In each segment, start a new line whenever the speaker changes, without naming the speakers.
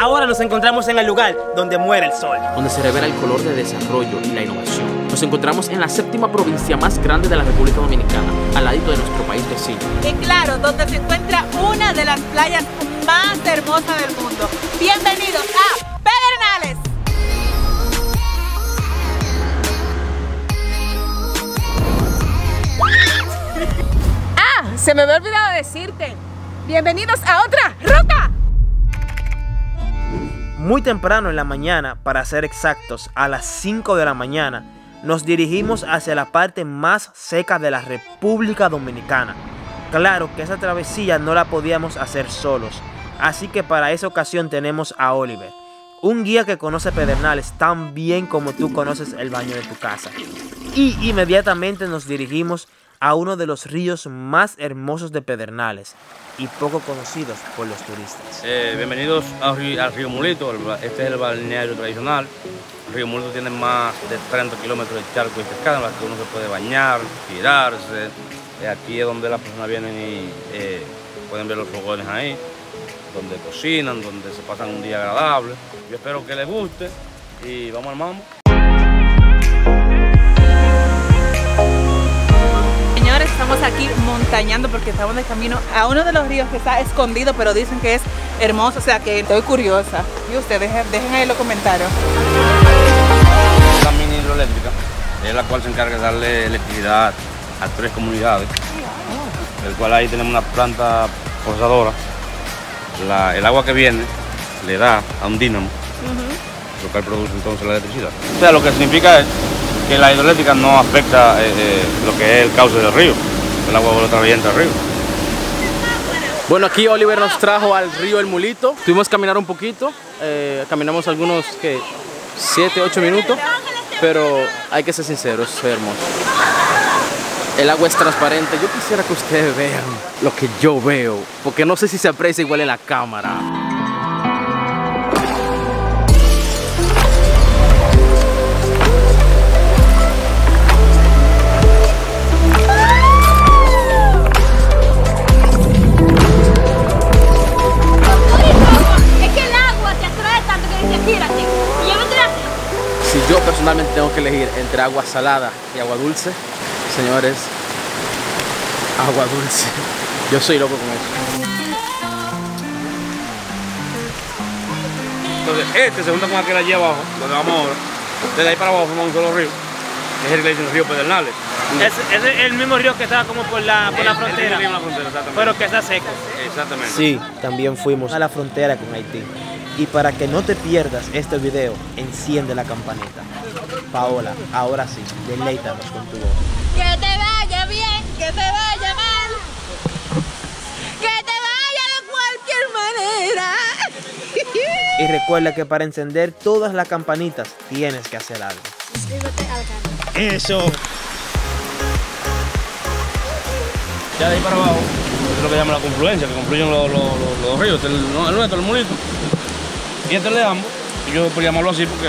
Ahora nos encontramos en el lugar donde muere el sol.
donde se revela el color de desarrollo y la innovación. Nos encontramos en la séptima provincia más grande de la República Dominicana, al ladito de nuestro país vecino.
Y claro, donde se encuentra una de las playas más hermosas del mundo. Bienvenidos a Pedernales. Ah, se me había olvidado decirte. Bienvenidos a otra ruta.
Muy temprano en la mañana, para ser exactos, a las 5 de la mañana, nos dirigimos hacia la parte más seca de la República Dominicana. Claro que esa travesía no la podíamos hacer solos, así que para esa ocasión tenemos a Oliver, un guía que conoce Pedernales tan bien como tú conoces el baño de tu casa. Y inmediatamente nos dirigimos a uno de los ríos más hermosos de Pedernales y poco conocidos por los turistas.
Eh, bienvenidos al río, Mulito, este es el balneario tradicional. El río Mulito tiene más de 30 kilómetros de charco y cascada en las que uno se puede bañar, tirarse. Eh, aquí es donde las personas vienen y eh, pueden ver los fogones ahí, donde cocinan, donde se pasan un día agradable. Yo espero que les guste y vamos al mambo.
Porque estamos de camino a uno de los ríos que está escondido, pero dicen que es hermoso, o sea que estoy curiosa. Y ustedes dejen, dejen ahí los comentarios.
La mini hidroeléctrica es la cual se encarga de darle electricidad a tres comunidades, el cual ahí tenemos una planta procesadora. La- el agua que viene le da a un dínamo, lo cual produce entonces la electricidad. O sea, lo que significa es que la hidroeléctrica no afecta eh, eh, lo que es el cauce del río, el agua atraviesa el río.
Bueno, aquí Oliver nos trajo al río El Mulito. Tuvimos que caminar un poquito, eh, caminamos algunos que 7, 8 minutos, pero hay que ser sinceros, es hermoso. El agua es transparente. Yo quisiera que ustedes vean lo que yo veo, porque no sé si se aprecia igual en la cámara. Si yo personalmente tengo que elegir entre agua salada y agua dulce, señores, agua dulce. Yo soy loco con eso.
Entonces, este se junta con aquel allí abajo, donde vamos ahora. Desde ahí para abajo formamos un solo río. Es el que le dicen río Pedernales.
Es, es el mismo río que estaba como por la, por la
El- río en la frontera, exactamente.
pero que está seco.
Exactamente.
Sí, también fuimos a la frontera con Haití. Y para que no te pierdas este video, enciende la campanita. Paola, ahora sí, deleítanos con tu voz.
Que te vaya bien, que te vaya mal. Que te vaya de cualquier manera.
Y recuerda que para encender todas las campanitas tienes que hacer algo.
Suscríbete al canal.
Eso.
Ya de ahí para abajo, es lo que llaman la confluencia, que confluyen los, los, los- los ríos, el, el nuestro, el mulito. Y este es de ambos, yo por llamarlo así porque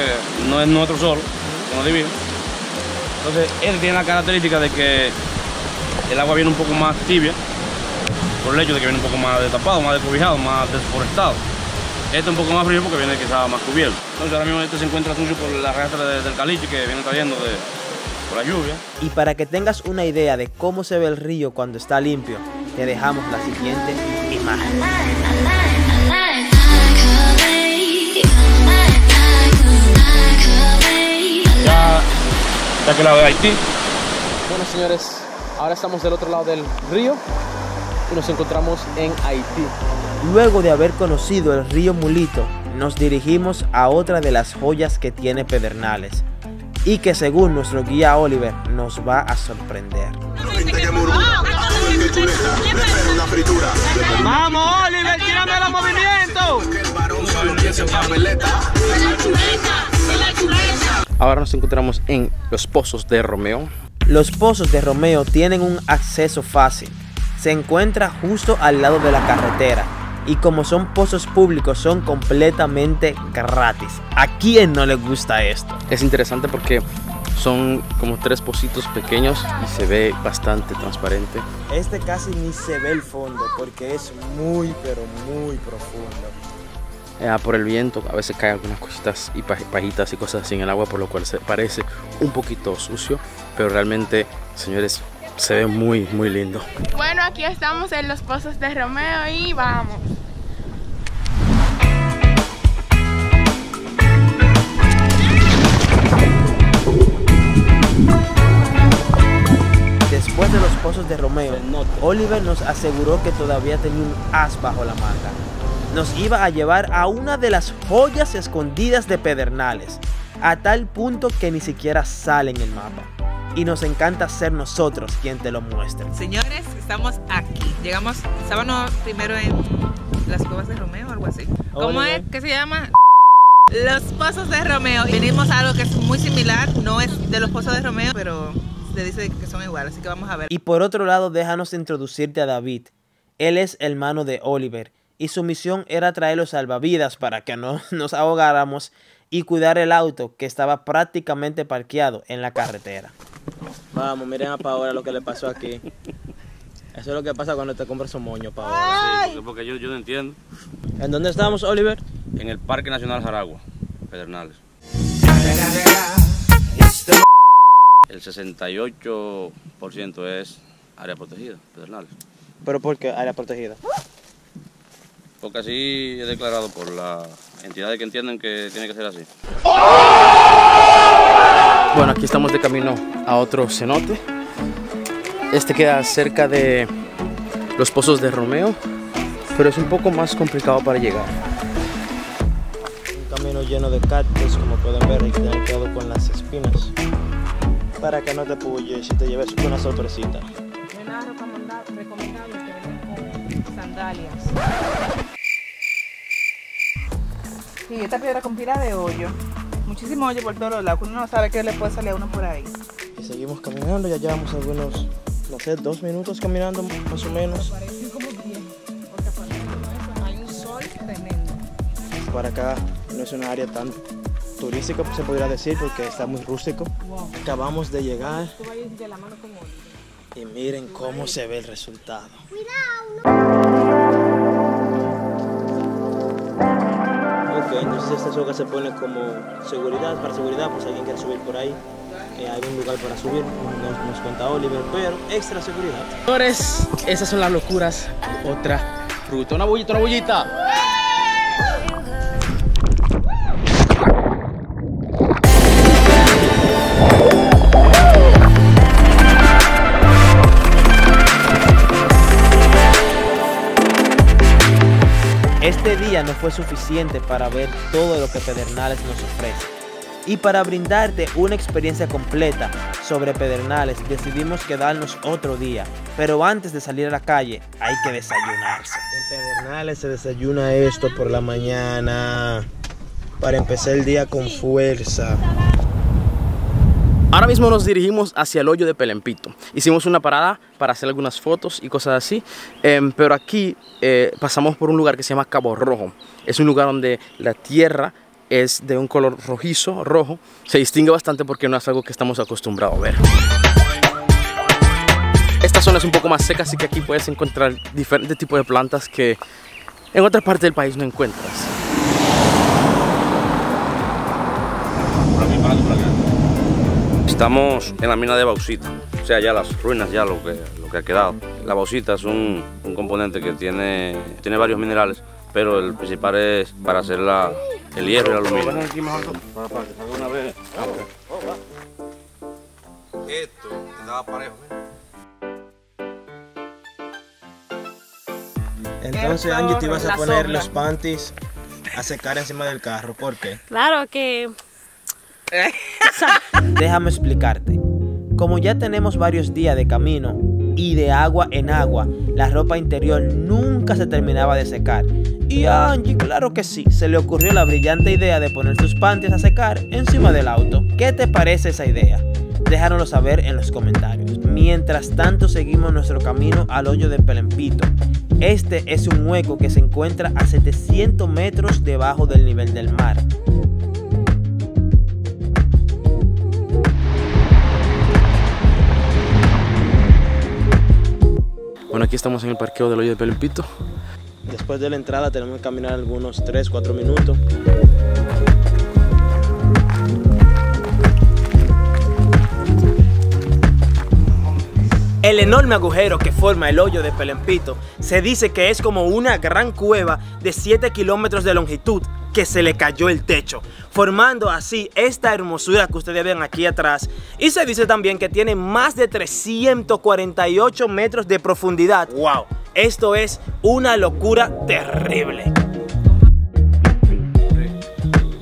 no es nuestro solo, que nos divide. Entonces, este tiene la característica de que el agua viene un poco más tibia, por el hecho de que viene un poco más destapado, más descobijado, más desforestado. Este un poco más frío porque viene quizás más cubierto. Entonces ahora mismo este se encuentra sucio por la rastra de- del caliche que viene cayendo de, por la lluvia.
Y para que tengas una idea de cómo se ve el río cuando está limpio, te dejamos la siguiente imagen.
Ya que la de Haití,
Bueno, señores, ahora estamos del otro lado del río y nos encontramos en Haití.
Luego de haber conocido el río Mulito, nos dirigimos a otra de las joyas que tiene Pedernales y que según nuestro guía Oliver nos va a sorprender.
Vamos, Oliver, tírame los movimientos.
Ahora nos encontramos en los pozos de Romeo.
Los pozos de Romeo tienen un acceso fácil. Se encuentra justo al lado de la carretera y como son pozos públicos son completamente gratis. ¿A quién no le gusta esto?
Es interesante porque son como tres pocitos pequeños y se ve bastante transparente.
Este casi ni se ve el fondo porque es muy pero muy profundo.
Eh, por el viento, a veces caen algunas cositas y paj- pajitas y cosas así en el agua, por lo cual se parece un poquito sucio, pero realmente, señores, se ve muy, muy lindo.
Bueno, aquí estamos en los pozos de Romeo y vamos.
Después de los pozos de Romeo, Oliver nos aseguró que todavía tenía un as bajo la manga. Nos iba a llevar a una de las joyas escondidas de Pedernales, a tal punto que ni siquiera sale en el mapa. Y nos encanta ser nosotros quien te lo muestre.
Señores, estamos aquí. Llegamos, estábamos primero en las cuevas de Romeo o algo así. ¿Cómo es? ¿Qué se llama? Los pozos de Romeo. Venimos a algo que es muy similar, no es de los pozos de Romeo, pero se dice que son iguales, así que vamos a ver.
Y por otro lado, déjanos introducirte a David. Él es hermano de Oliver y su misión era traer los salvavidas para que no nos ahogáramos y cuidar el auto que estaba prácticamente parqueado en la carretera. Vamos, miren a Paola lo que le pasó aquí. Eso es lo que pasa cuando te compras un moño, Paola.
Sí, porque, porque yo, yo no entiendo.
¿En dónde estamos, Oliver?
En el Parque Nacional Jaragua, Pedernales. El 68% es área protegida, Pedernales.
¿Pero por qué? Área protegida.
Porque así es declarado por las entidades que entienden que tiene que ser así.
Bueno, aquí estamos de camino a otro cenote. Este queda cerca de los pozos de Romeo, pero es un poco más complicado para llegar.
Un camino lleno de cactus, como pueden ver, y cuidado con las espinas. Para que no te pulles y te lleves una sorpresita.
Recomendable que con sandalias. Sí, esta piedra con pila de hoyo. Muchísimo hoyo por todos lados. Uno no sabe qué le puede salir a uno por ahí.
Y seguimos caminando, ya llevamos algunos, no sé, dos minutos caminando más o menos.
Parecen como 10. Porque por eso hay un sol tremendo.
Para acá no es una área tan turística, pues, se podría decir, porque está muy rústico. Acabamos de llegar y miren cómo se ve el resultado. Entonces esta soga se pone como seguridad, para seguridad, pues alguien quiere subir por ahí. eh, hay un lugar para subir, nos, nos cuenta Oliver, pero extra seguridad.
Señores, esas son las locuras. Otra ruta. Una bullita, una bullita.
No fue suficiente para ver todo lo que Pedernales nos ofrece. Y para brindarte una experiencia completa sobre Pedernales decidimos quedarnos otro día. Pero antes de salir a la calle hay que desayunarse. En Pedernales se desayuna esto por la mañana para empezar el día con fuerza.
Ahora mismo nos dirigimos hacia el hoyo de Pelempito. Hicimos una parada para hacer algunas fotos y cosas así, em, pero aquí eh, pasamos por un lugar que se llama Cabo Rojo. Es un lugar donde la tierra es de un color rojizo, rojo. Se distingue bastante porque no es algo que estamos acostumbrados a ver. Esta zona es un poco más seca, así que aquí puedes encontrar diferentes tipos de plantas que en otra parte del país no encuentras.
Por aquí. Estamos en la mina de bauxita, o sea, ya las ruinas, ya lo que, lo que ha quedado. La bauxita es un, un componente que tiene, tiene varios minerales, pero el principal es para hacer la, el hierro y el aluminio.
Esto te daba parejo.
Entonces Angie te ibas a poner los panties a secar encima del carro. ¿Por qué?
Claro que
Déjame explicarte. Como ya tenemos varios días de camino y de agua en agua, la ropa interior nunca se terminaba de secar. Y a Angie, claro que sí, se le ocurrió la brillante idea de poner sus panties a secar encima del auto. ¿Qué te parece esa idea? Déjanoslo saber en los comentarios. Mientras tanto seguimos nuestro camino al hoyo de Pelempito. Este es un hueco que se encuentra a 700 metros debajo del nivel del mar.
Bueno, aquí estamos en el parqueo del hoyo de Pelempito.
Después de la entrada tenemos que caminar algunos 3-4 minutos. El enorme agujero que forma el hoyo de Pelempito se dice que es como una gran cueva de 7 kilómetros de longitud que se le cayó el techo, formando así esta hermosura que ustedes ven aquí atrás. Y se dice también que tiene más de 348 metros de profundidad. ¡Wow! Esto es una locura terrible.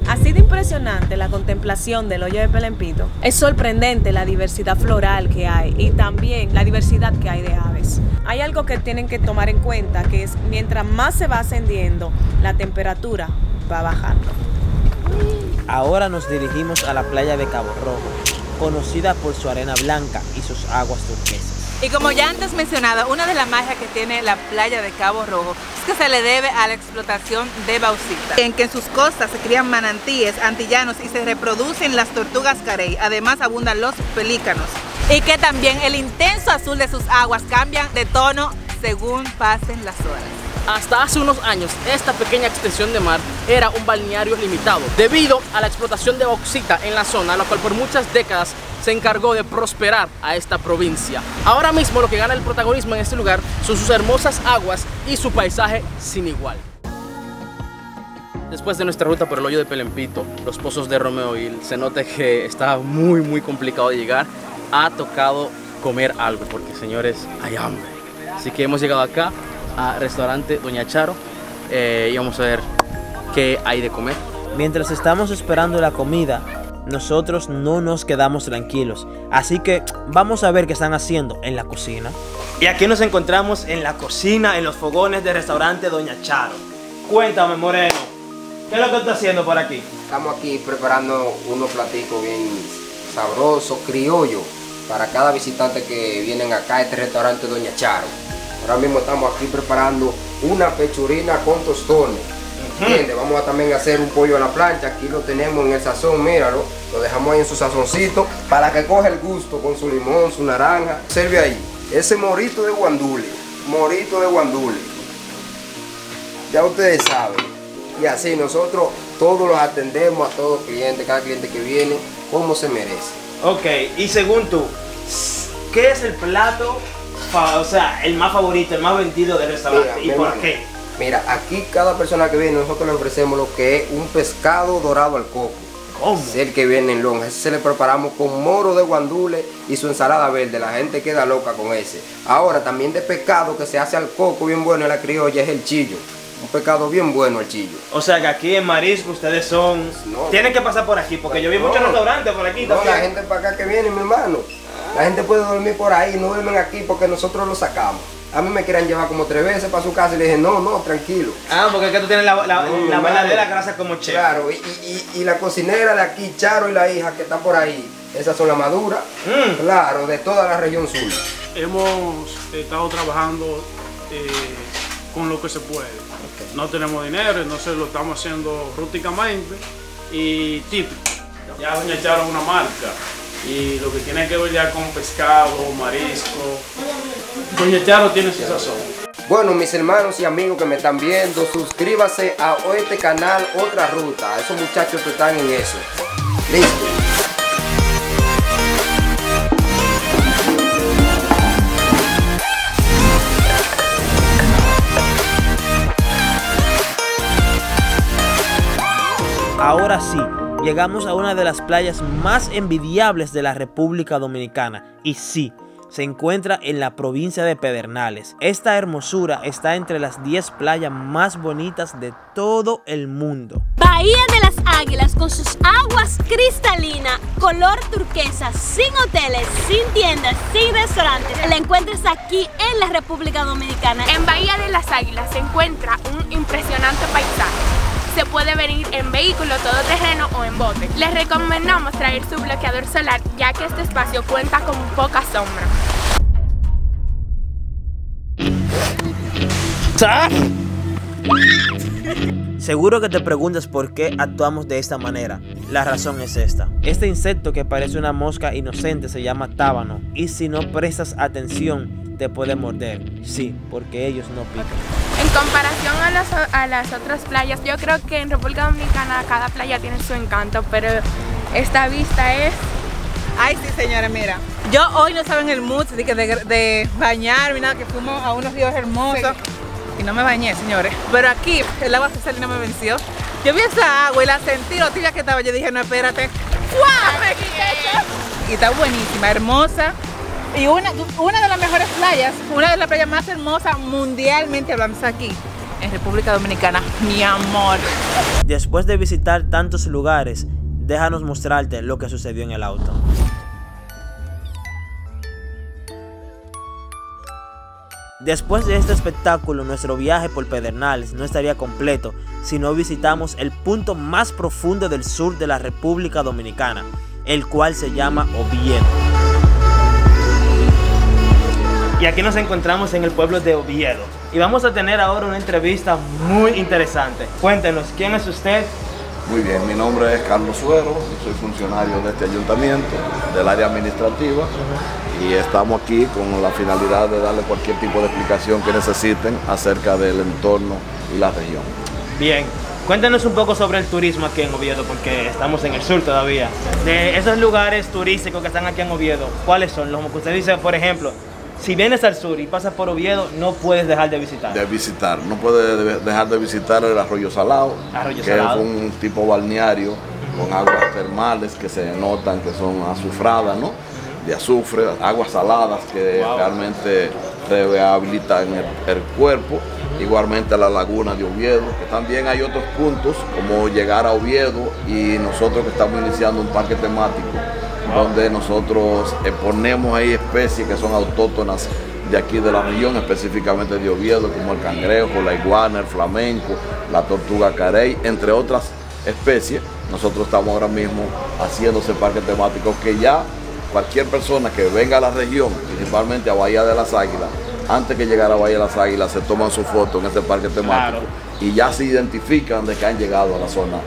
Ha sido impresionante la contemplación del hoyo de Pelempito. Es sorprendente la diversidad floral que hay y también la diversidad que hay de aves. Hay algo que tienen que tomar en cuenta, que es mientras más se va ascendiendo, la temperatura va bajando.
Ahora nos dirigimos a la playa de Cabo Rojo, conocida por su arena blanca y sus aguas turquesas.
Y como ya antes mencionado, una de las magias que tiene la playa de Cabo Rojo es que se le debe a la explotación de bauxita, en que en sus costas se crían manantíes antillanos y se reproducen las tortugas carey, además abundan los pelícanos. Y que también el intenso azul de sus aguas cambian de tono según pasen las horas.
Hasta hace unos años, esta pequeña extensión de mar era un balneario limitado, debido a la explotación de bauxita en la zona, la cual por muchas décadas se encargó de prosperar a esta provincia. Ahora mismo lo que gana el protagonismo en este lugar son sus hermosas aguas y su paisaje sin igual. Después de nuestra ruta por el hoyo de Pelempito, los pozos de Romeo y se nota que está muy muy complicado de llegar, ha tocado comer algo porque señores hay hambre. Así que hemos llegado acá restaurante Doña Charo eh, y vamos a ver qué hay de comer.
Mientras estamos esperando la comida, nosotros no nos quedamos tranquilos. Así que vamos a ver qué están haciendo en la cocina. Y aquí nos encontramos en la cocina, en los fogones del restaurante Doña Charo. Cuéntame, Moreno, ¿qué es lo que estás haciendo por aquí?
Estamos aquí preparando unos platicos bien sabrosos, criollos, para cada visitante que vienen acá a este restaurante Doña Charo. Ahora mismo estamos aquí preparando una pechurina con tostones. ¿Entiendes? Vamos a también hacer un pollo a la plancha. Aquí lo tenemos en el sazón, míralo. Lo dejamos ahí en su sazoncito para que coja el gusto con su limón, su naranja. Serve ahí. Ese morito de guandule. Morito de guandule. Ya ustedes saben. Y así nosotros todos los atendemos a todos los clientes, cada cliente que viene, como se merece.
Ok, y según tú, ¿qué es el plato, fa- o sea, el más favorito, el más vendido del restaurante?
Mira,
¿Y por
hermano,
qué?
Mira, aquí cada persona que viene, nosotros le ofrecemos lo que es un pescado dorado al coco.
¿Cómo?
Es el que viene en lonja. Ese se le preparamos con moro de guandule y su ensalada verde. La gente queda loca con ese. Ahora, también de pescado que se hace al coco bien bueno en la criolla es el chillo. Un pescado bien bueno el chillo.
O sea que aquí en Marisco ustedes son...
No.
Tienen que pasar por aquí, porque yo vi muchos
No.
restaurantes por aquí
No,
también.
la gente para acá que viene, mi hermano. La gente puede dormir por ahí, no duermen aquí porque nosotros lo sacamos. A mí me querían llevar como tres veces para su casa y le dije, no, no, tranquilo.
Ah, porque es que tú tienes la, la,
No,
la verdadera grasa como chef.
Claro, y, y- la cocinera de aquí, Charo y la hija que está por ahí, esas son las maduras,
Mm.
claro, de toda la región sur.
hemos estado trabajando eh, con lo que se puede. No tenemos dinero, entonces lo estamos haciendo rústicamente y típico. Ya Doña echaron una marca y lo que tiene que ver ya con pescado, marisco. Doña Charo tiene su sazón.
Bueno, mis hermanos y amigos que me están viendo, suscríbase a este canal Otra Ruta. Esos muchachos que están en eso. Listo.
Ahora sí, llegamos a una de las playas más envidiables de la República Dominicana. Y sí, se encuentra en la provincia de Pedernales. Esta hermosura está entre las 10 playas más bonitas de todo el mundo.
Bahía de las Águilas con sus aguas cristalinas, color turquesa, sin hoteles, sin tiendas, sin restaurantes. La encuentras aquí en la República Dominicana.
En Bahía de las Águilas se encuentra un impresionante paisaje. Se puede venir en vehículo todoterreno o en bote. Les recomendamos traer su bloqueador solar ya que este espacio cuenta con poca sombra.
Seguro que te preguntas por qué actuamos de esta manera. La razón es esta. Este insecto que parece una mosca inocente se llama tábano y si no prestas atención te puede morder. Sí, porque ellos no pican.
En comparación a las, a las otras playas, yo creo que en República Dominicana cada playa tiene su encanto, pero esta vista es...
Ay, sí, señora, mira. Yo hoy no estaba en el mood de, de, de bañarme, nada, que fuimos a unos ríos hermosos. Y no me bañé, señores. Pero aquí el agua cristalina me venció. Yo vi esa agua y la sentí, lo tibia que estaba. Yo dije, no, espérate. ¡Guau! Y está buenísima, hermosa. Y una, de las mejores playas, una de las playas más hermosas mundialmente hablamos aquí, en República Dominicana, mi amor.
Después de visitar tantos lugares, déjanos mostrarte lo que sucedió en el auto. Después de este espectáculo, nuestro viaje por Pedernales no estaría completo si no visitamos el punto más profundo del sur de la República Dominicana, el cual se llama Oviedo. Y aquí nos encontramos en el pueblo de Oviedo. Y vamos a tener ahora una entrevista muy interesante. Cuéntenos, ¿quién es usted?
Muy bien, mi nombre es Carlos Suero, soy funcionario de este ayuntamiento, del área administrativa, y estamos aquí con la finalidad de darle cualquier tipo de explicación que necesiten acerca del entorno y la región.
Bien, cuéntanos un poco sobre el turismo aquí en Oviedo, porque estamos en el sur todavía. De esos lugares turísticos que están aquí en Oviedo, ¿cuáles son? Los que usted dice, por ejemplo, si vienes al sur y pasas por Oviedo, no puedes dejar de visitar.
De visitar, no puedes dejar de visitar el Arroyo Salado,
Arroyo
que
Salado.
es un tipo balneario con aguas termales que se notan que son azufradas, ¿no? De azufre, aguas saladas que
Wow.
realmente rehabilitan el, el cuerpo. Igualmente la laguna de Oviedo, también hay otros puntos como llegar a Oviedo y nosotros que estamos iniciando un parque temático donde nosotros eh, ponemos ahí especies que son autóctonas de aquí de la región, específicamente de Oviedo, como el cangrejo, la iguana, el flamenco, la tortuga carey, entre otras especies. Nosotros estamos ahora mismo haciendo ese parque temático que ya cualquier persona que venga a la región, principalmente a Bahía de las Águilas, antes que llegar a Bahía de las Águilas, se toman su foto en ese parque temático y ya se identifican de que han llegado a la zona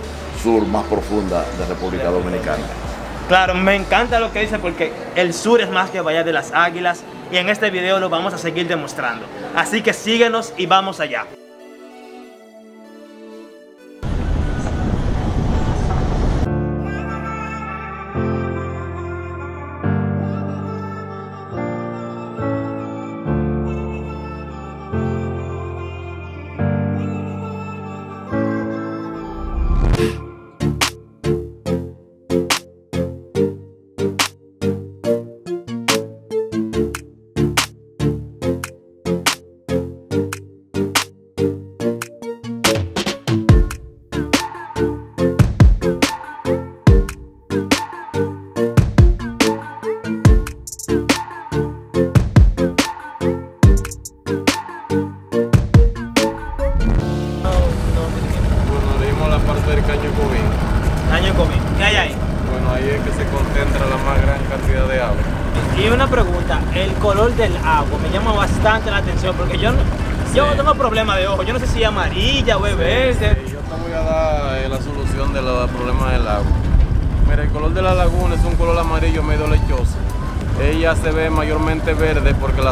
sur más profunda de República Dominicana.
Claro, me encanta lo que dice porque el sur es más que Bahía de las Águilas y en este video lo vamos a seguir demostrando. Así que síguenos y vamos allá.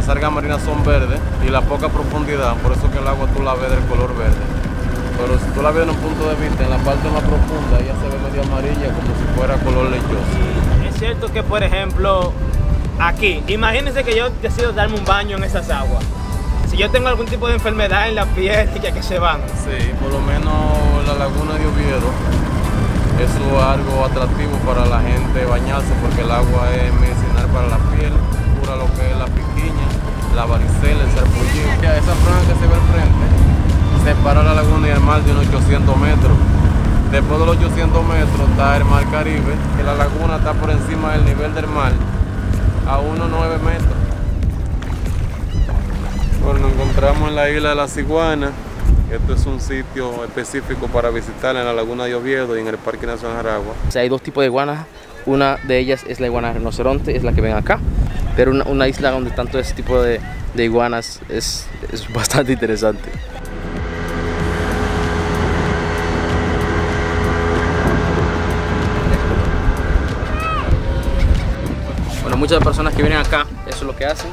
Las algas marinas son verdes y la poca profundidad, por eso que el agua tú la ves del color verde. Pero si tú la ves en un punto de vista, en la parte más profunda, ella se ve medio amarilla como si fuera color lechoso.
Es cierto que, por ejemplo, aquí, imagínense que yo decido darme un baño en esas aguas. Si yo tengo algún tipo de enfermedad en la piel, ya que se van.
Sí, por lo menos la laguna de Oviedo, eso es algo atractivo para la gente bañarse porque el agua es medicinal para la piel, cura lo que es la piquiña, la varicela, el sarpullido. Ya, Esa franja que se ve al frente separa la laguna y el mar de unos 800 metros. Después de los 800 metros está el mar Caribe, que la laguna está por encima del nivel del mar a unos 9 metros. Bueno, nos encontramos en la isla de las Iguanas. Este es un sitio específico para visitar en la laguna de Oviedo y en el Parque Nacional Jaragua.
O sea, hay dos tipos de iguanas. Una de ellas es la iguana rinoceronte, es la que ven acá. Una, una isla donde tanto ese tipo de, de iguanas es, es bastante interesante. Bueno, muchas personas que vienen acá, eso es lo que hacen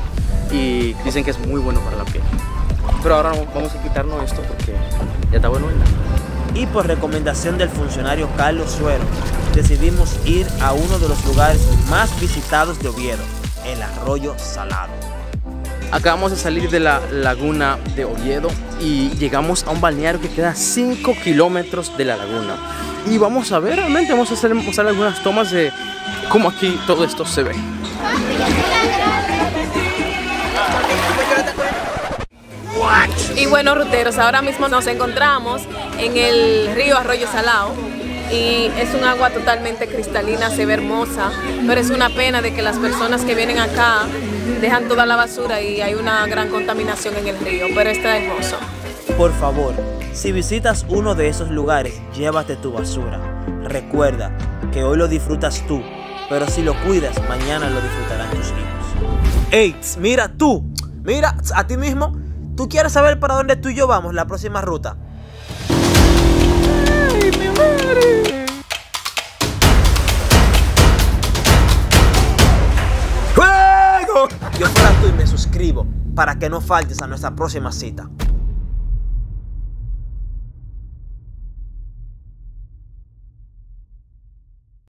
y dicen que es muy bueno para la piel. Pero ahora vamos a quitarnos esto porque ya está bueno.
Y por recomendación del funcionario Carlos Suero, decidimos ir a uno de los lugares más visitados de Oviedo, el Arroyo Salado.
Acabamos de salir de la laguna de Oviedo y llegamos a un balneario que queda a 5 kilómetros de la laguna. Y vamos a ver, realmente vamos a hacer, mostrar algunas tomas de cómo aquí todo esto se ve.
Y bueno, ruteros, ahora mismo nos encontramos en el río Arroyo Salado y es un agua totalmente cristalina, se ve hermosa, pero es una pena de que las personas que vienen acá dejan toda la basura y hay una gran contaminación en el río, pero está hermoso.
Por favor, si visitas uno de esos lugares, llévate tu basura. Recuerda que hoy lo disfrutas tú, pero si lo cuidas, mañana lo disfrutarán tus hijos. ¡Ey! Mira tú, mira a ti mismo. ¿Tú quieres saber para dónde tú y yo vamos la próxima ruta? ¡Juego! Yo fuera tú y me suscribo para que no faltes a nuestra próxima cita.